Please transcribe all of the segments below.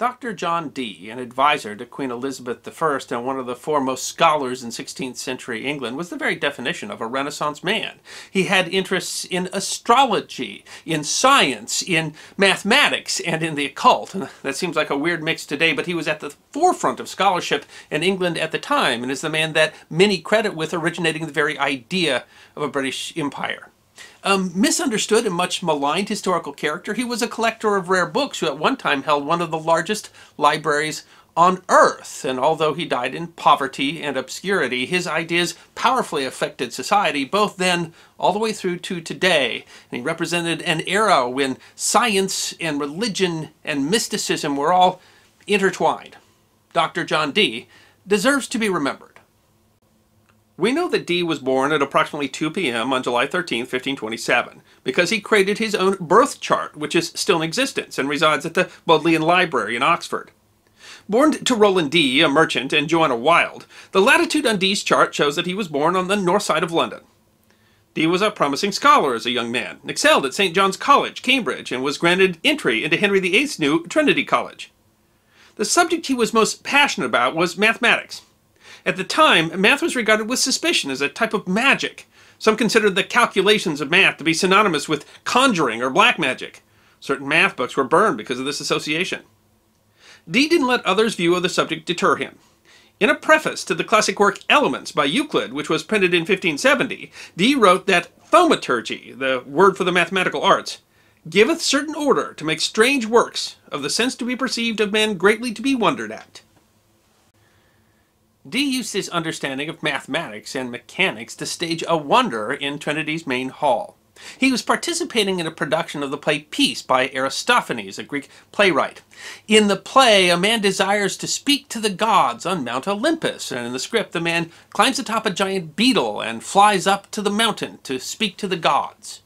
Dr. John Dee, an advisor to Queen Elizabeth I and one of the foremost scholars in 16th century England, was the very definition of a Renaissance man. He had interests in astrology, in science, in mathematics, and in the occult. And that seems like a weird mix today, but he was at the forefront of scholarship in England at the time and is the man that many credit with originating the very idea of a British empire. Um, misunderstood and much maligned historical character, he was a collector of rare books who at one time held one of the largest libraries on earth. And although he died in poverty and obscurity, his ideas powerfully affected society, both then all the way through to today. And he represented an era when science and religion and mysticism were all intertwined. Dr. John Dee deserves to be remembered. We know that Dee was born at approximately 2 p.m. on July 13, 1527, because he created his own birth chart, which is still in existence and resides at the Bodleian Library in Oxford. Born to Roland Dee, a merchant, and Joanna Wild, the latitude on Dee's chart shows that he was born on the north side of London. Dee was a promising scholar as a young man, excelled at St. John's College, Cambridge, and was granted entry into Henry VIII's new Trinity College. The subject he was most passionate about was mathematics. At the time, math was regarded with suspicion as a type of magic. Some considered the calculations of math to be synonymous with conjuring or black magic. Certain math books were burned because of this association. Dee didn't let others' view of the subject deter him. In a preface to the classic work Elements by Euclid, which was printed in 1570, Dee wrote that thaumaturgy, the word for the mathematical arts, giveth certain order to make strange works, of the sense to be perceived of men greatly to be wondered at. Dee used his understanding of mathematics and mechanics to stage a wonder in Trinity's main hall. He was participating in a production of the play Peace by Aristophanes, a Greek playwright. In the play, a man desires to speak to the gods on Mount Olympus, and in the script, the man climbs atop a giant beetle and flies up to the mountain to speak to the gods.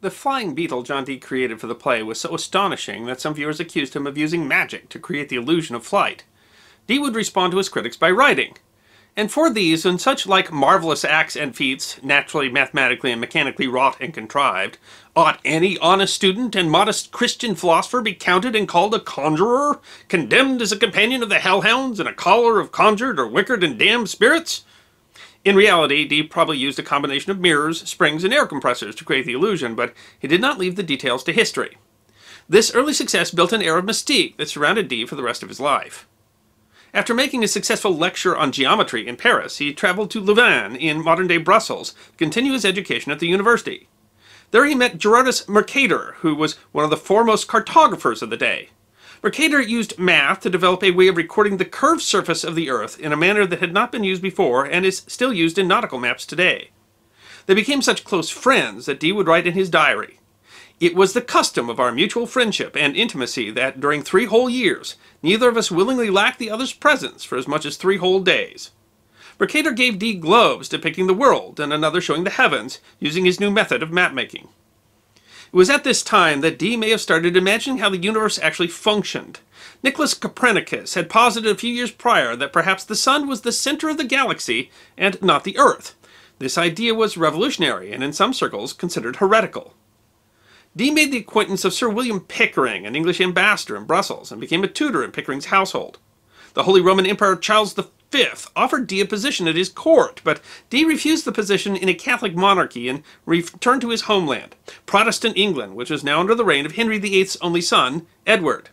The flying beetle John Dee created for the play was so astonishing that some viewers accused him of using magic to create the illusion of flight. Dee would respond to his critics by writing. And for these and such like marvelous acts and feats, naturally, mathematically, and mechanically wrought and contrived, ought any honest student and modest Christian philosopher be counted and called a conjurer, condemned as a companion of the hellhounds and a caller of conjured or wicked and damned spirits? In reality, Dee probably used a combination of mirrors, springs, and air compressors to create the illusion, but he did not leave the details to history. This early success built an air of mystique that surrounded Dee for the rest of his life. After making a successful lecture on geometry in Paris, he traveled to Louvain in modern-day Brussels to continue his education at the university. There he met Gerardus Mercator, who was one of the foremost cartographers of the day. Mercator used math to develop a way of recording the curved surface of the Earth in a manner that had not been used before and is still used in nautical maps today. They became such close friends that Dee would write in his diary, it was the custom of our mutual friendship and intimacy that during three whole years, neither of us willingly lacked the other's presence for as much as three whole days. Mercator gave Dee globes depicting the world and another showing the heavens, using his new method of map making. It was at this time that Dee may have started imagining how the universe actually functioned. Nicholas Copernicus had posited a few years prior that perhaps the sun was the center of the galaxy and not the earth. This idea was revolutionary and in some circles considered heretical. Dee made the acquaintance of Sir William Pickering, an English ambassador in Brussels, and became a tutor in Pickering's household. The Holy Roman Emperor Charles V offered Dee a position at his court, but Dee refused the position in a Catholic monarchy and returned to his homeland, Protestant England, which was now under the reign of Henry VIII's only son, Edward.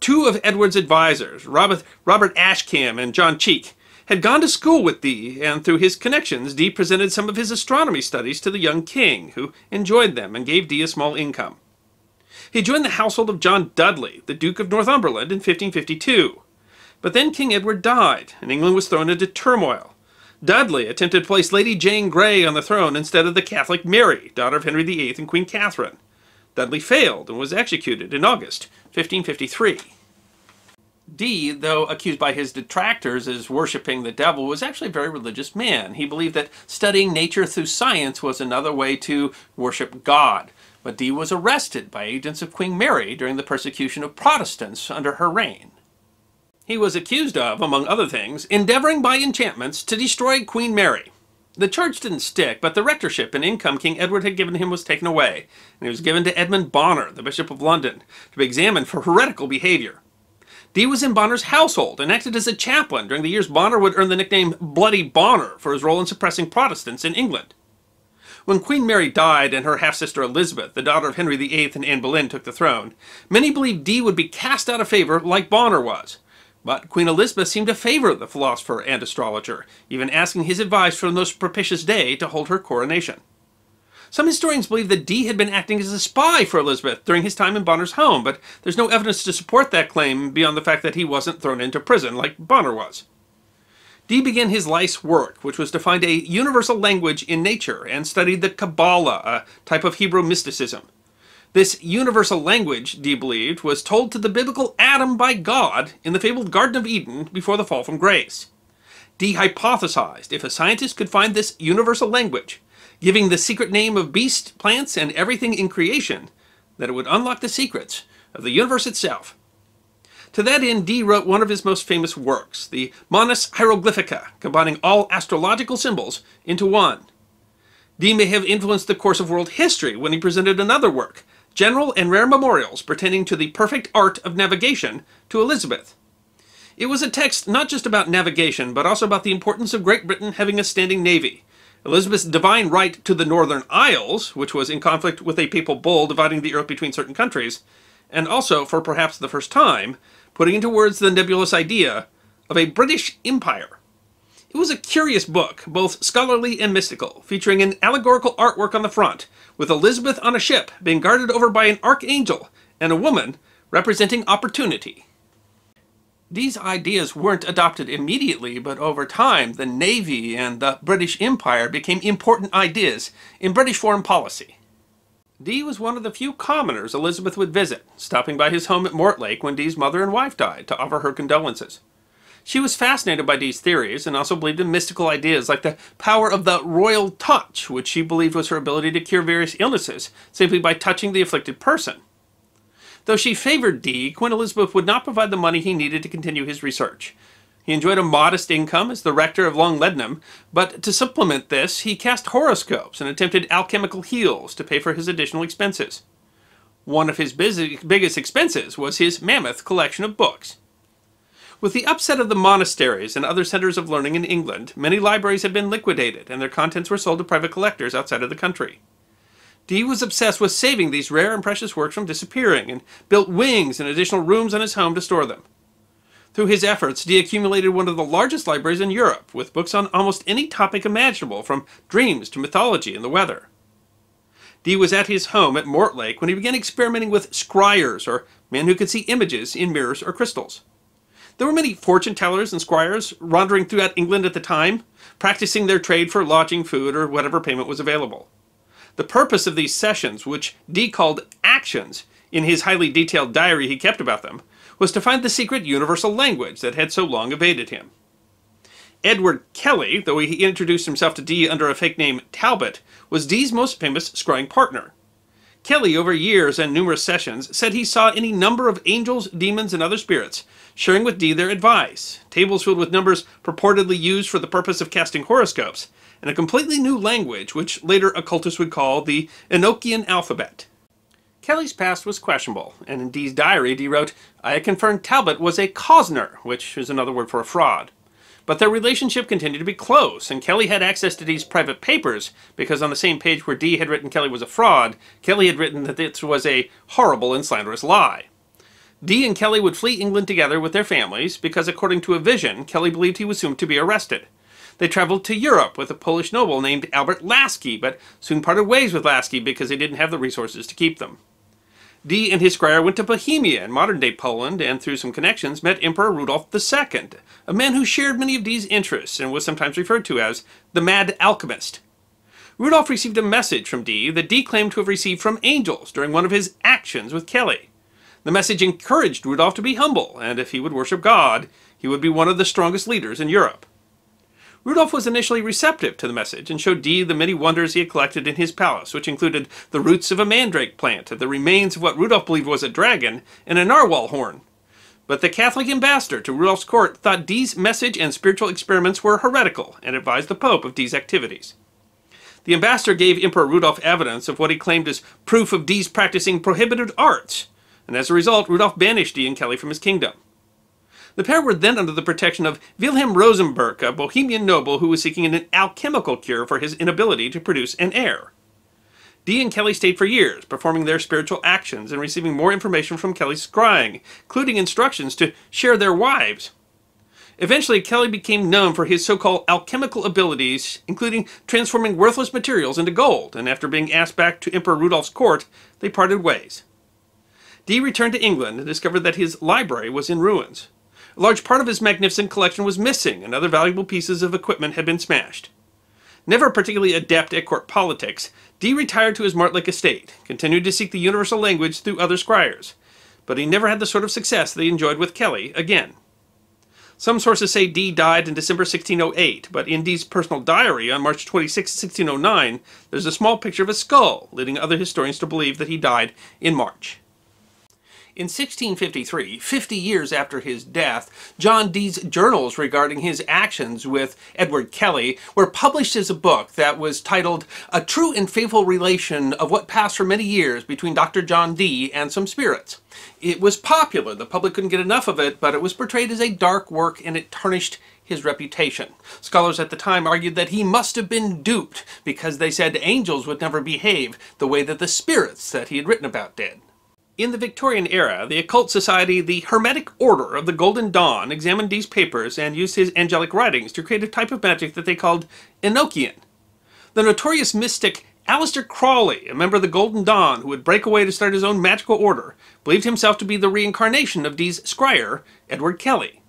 Two of Edward's advisors, Robert, Robert Ascham and John Cheke, had gone to school with Dee, and through his connections, Dee presented some of his astronomy studies to the young king, who enjoyed them and gave Dee a small income. He joined the household of John Dudley, the Duke of Northumberland, in 1552. But then King Edward died, and England was thrown into turmoil. Dudley attempted to place Lady Jane Grey on the throne instead of the Catholic Mary, daughter of Henry VIII and Queen Catherine. Dudley failed and was executed in August 1553. Dee, though accused by his detractors as worshipping the devil, was actually a very religious man. He believed that studying nature through science was another way to worship God. But Dee was arrested by agents of Queen Mary during the persecution of Protestants under her reign. He was accused of, among other things, endeavoring by enchantments to destroy Queen Mary. The charge didn't stick, but the rectorship and income King Edward had given him was taken away, and he was given to Edmund Bonner, the Bishop of London, to be examined for heretical behavior. Dee was in Bonner's household and acted as a chaplain during the years Bonner would earn the nickname Bloody Bonner for his role in suppressing Protestants in England. When Queen Mary died and her half-sister Elizabeth, the daughter of Henry VIII and Anne Boleyn, took the throne, many believed Dee would be cast out of favor like Bonner was. But Queen Elizabeth seemed to favor the philosopher and astrologer, even asking his advice for the most propitious day to hold her coronation. Some historians believe that Dee had been acting as a spy for Elizabeth during his time in Bonner's home, but there's no evidence to support that claim beyond the fact that he wasn't thrown into prison like Bonner was. Dee began his life's work, which was to find a universal language in nature, and studied the Kabbalah, a type of Hebrew mysticism. This universal language, Dee believed, was told to the biblical Adam by God in the fabled Garden of Eden before the fall from grace. Dee hypothesized if a scientist could find this universal language, giving the secret name of beasts, plants, and everything in creation, that it would unlock the secrets of the universe itself. To that end, Dee wrote one of his most famous works, the Monas Hieroglyphica, combining all astrological symbols into one. Dee may have influenced the course of world history when he presented another work, General and Rare Memorials pertaining to the perfect art of navigation, to Elizabeth. It was a text not just about navigation, but also about the importance of Great Britain having a standing navy, Elizabeth's divine right to the Northern Isles, which was in conflict with a papal bull dividing the earth between certain countries, and also, for perhaps the first time, putting into words the nebulous idea of a British Empire. It was a curious book, both scholarly and mystical, featuring an allegorical artwork on the front, with Elizabeth on a ship being guarded over by an archangel and a woman representing opportunity. These ideas weren't adopted immediately, but over time, the Navy and the British Empire became important ideas in British foreign policy. Dee was one of the few commoners Elizabeth would visit, stopping by his home at Mortlake when Dee's mother and wife died to offer her condolences. She was fascinated by Dee's theories and also believed in mystical ideas like the power of the royal touch, which she believed was her ability to cure various illnesses simply by touching the afflicted person. Though she favored Dee, Queen Elizabeth would not provide the money he needed to continue his research. He enjoyed a modest income as the rector of Long Leadenham, but to supplement this, he cast horoscopes and attempted alchemical heals to pay for his additional expenses. One of his biggest expenses was his mammoth collection of books. With the upset of the monasteries and other centers of learning in England, many libraries had been liquidated and their contents were sold to private collectors outside of the country. Dee was obsessed with saving these rare and precious works from disappearing and built wings and additional rooms in his home to store them. Through his efforts, Dee accumulated one of the largest libraries in Europe, with books on almost any topic imaginable, from dreams to mythology and the weather. Dee was at his home at Mortlake when he began experimenting with scryers, or men who could see images in mirrors or crystals. There were many fortune tellers and scryers wandering throughout England at the time, practicing their trade for lodging, food, or whatever payment was available. The purpose of these sessions, which Dee called actions in his highly detailed diary he kept about them, was to find the secret universal language that had so long evaded him. Edward Kelly, though he introduced himself to Dee under a fake name Talbot, was Dee's most famous scrying partner. Kelly, over years and numerous sessions, said he saw any number of angels, demons, and other spirits sharing with Dee their advice, tables filled with numbers purportedly used for the purpose of casting horoscopes, and a completely new language which later occultists would call the Enochian alphabet. Kelly's past was questionable, and in Dee's diary Dee wrote, I confirmed Talbot was a cozener, which is another word for a fraud. But their relationship continued to be close, and Kelly had access to Dee's private papers because on the same page where Dee had written Kelly was a fraud, Kelly had written that this was a horrible and slanderous lie. Dee and Kelly would flee England together with their families because, according to a vision, Kelly believed he was soon to be arrested. They traveled to Europe with a Polish noble named Albert Lasky, but soon parted ways with Lasky because they didn't have the resources to keep them. Dee and his scryer went to Bohemia in modern-day Poland and through some connections met Emperor Rudolf II, a man who shared many of Dee's interests and was sometimes referred to as the Mad Alchemist. Rudolf received a message from Dee that Dee claimed to have received from angels during one of his actions with Kelly. The message encouraged Rudolf to be humble, and if he would worship God, he would be one of the strongest leaders in Europe. Rudolf was initially receptive to the message and showed Dee the many wonders he had collected in his palace, which included the roots of a mandrake plant, the remains of what Rudolf believed was a dragon, and a narwhal horn. But the Catholic ambassador to Rudolf's court thought Dee's message and spiritual experiments were heretical and advised the Pope of Dee's activities. The ambassador gave Emperor Rudolf evidence of what he claimed as proof of Dee's practicing prohibited arts, and as a result, Rudolf banished Dee and Kelly from his kingdom. The pair were then under the protection of Wilhelm Rosenberg, a Bohemian noble who was seeking an alchemical cure for his inability to produce an heir. Dee and Kelly stayed for years, performing their spiritual actions and receiving more information from Kelly's scrying, including instructions to share their wives. Eventually, Kelly became known for his so-called alchemical abilities, including transforming worthless materials into gold, and after being asked back to Emperor Rudolf's court, they parted ways. Dee returned to England and discovered that his library was in ruins. A large part of his magnificent collection was missing, and other valuable pieces of equipment had been smashed. Never particularly adept at court politics, Dee retired to his Mortlake estate, continued to seek the universal language through other scryers, but he never had the sort of success that he enjoyed with Kelly again. Some sources say Dee died in December 1608, but in Dee's personal diary on March 26, 1609, there's a small picture of a skull, leading other historians to believe that he died in March. In 1653, 50 years after his death, John Dee's journals regarding his actions with Edward Kelly were published as a book that was titled A True and Faithful Relation of What Passed for Many Years Between Dr. John Dee and Some Spirits. It was popular, the public couldn't get enough of it, but it was portrayed as a dark work and it tarnished his reputation. Scholars at the time argued that he must have been duped because they said angels would never behave the way that the spirits that he had written about did. In the Victorian era, the occult society, the Hermetic Order of the Golden Dawn, examined these papers and used his angelic writings to create a type of magic that they called Enochian. The notorious mystic Aleister Crowley, a member of the Golden Dawn who would break away to start his own magical order, believed himself to be the reincarnation of Dee's scryer, Edward Kelly.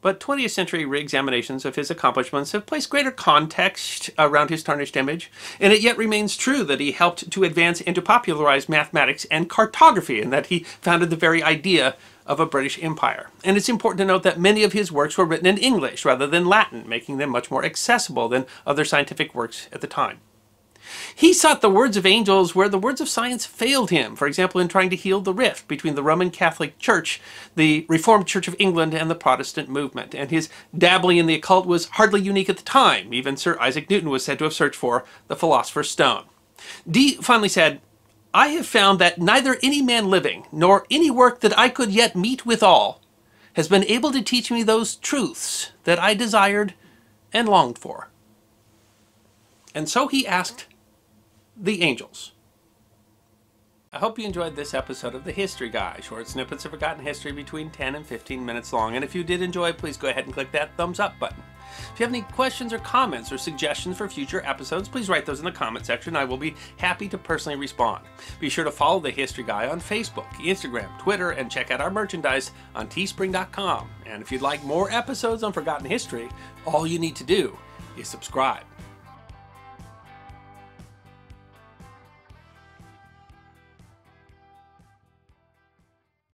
But 20th century re-examinations of his accomplishments have placed greater context around his tarnished image, and it yet remains true that he helped to advance and to popularize mathematics and cartography, and that he founded the very idea of a British Empire. And it's important to note that many of his works were written in English rather than Latin, making them much more accessible than other scientific works at the time. He sought the words of angels where the words of science failed him, for example, in trying to heal the rift between the Roman Catholic Church, the Reformed Church of England, and the Protestant movement. And his dabbling in the occult was hardly unique at the time. Even Sir Isaac Newton was said to have searched for the Philosopher's Stone. Dee finally said, I have found that neither any man living, nor any work that I could yet meet withal, has been able to teach me those truths that I desired and longed for. And so he asked the angels. I hope you enjoyed this episode of The History Guy, short snippets of forgotten history between 10 and 15 minutes long. And if you did enjoy, please go ahead and click that thumbs up button. If you have any questions or comments or suggestions for future episodes, please write those in the comment section. I will be happy to personally respond. Be sure to follow The History Guy on Facebook, Instagram, Twitter, and check out our merchandise on teespring.com. And if you'd like more episodes on forgotten history, all you need to do is subscribe.